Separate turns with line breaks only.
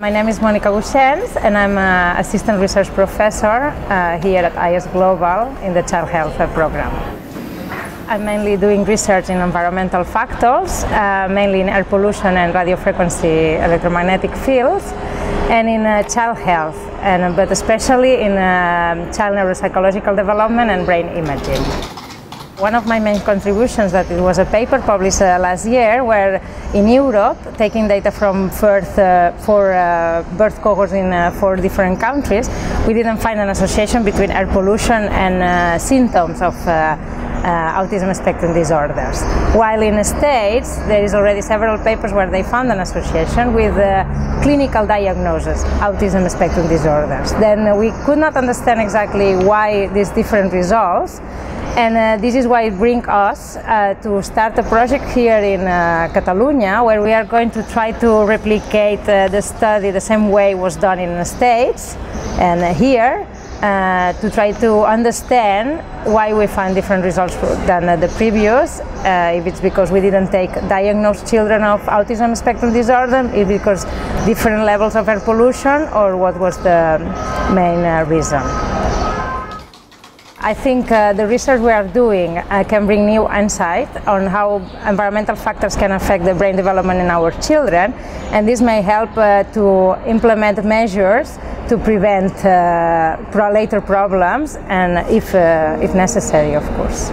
My name is Mònica Guxens and I'm an assistant research professor uh, here at ISGlobal in the Child Health Program. I'm mainly doing research in environmental factors, uh, mainly in air pollution and radio frequency electromagnetic fields, and in uh, child health, and, but especially in uh, child neuropsychological development and brain imaging. One of my main contributions that it was a paper published uh, last year where in Europe, taking data from birth, uh, for uh, birth cohorts in uh, four different countries, we didn't find an association between air pollution and uh, symptoms of uh, autism spectrum disorders. While in the States, there is already several papers where they found an association with clinical diagnosis, autism spectrum disorders. Then we could not understand exactly why these different results and uh, this is why it brings us uh, to start a project here in uh, Catalonia where we are going to try to replicate uh, the study the same way it was done in the States and here uh, to try to understand why we find different results than uh, the previous, if it's because we didn't take diagnosed children of autism spectrum disorder, if it's because different levels of air pollution or what was the main reason. I think uh, the research we are doing uh, can bring new insight on how environmental factors can affect the brain development in our children, and this may help uh, to implement measures to prevent uh, later problems, and if, uh, if necessary, of course.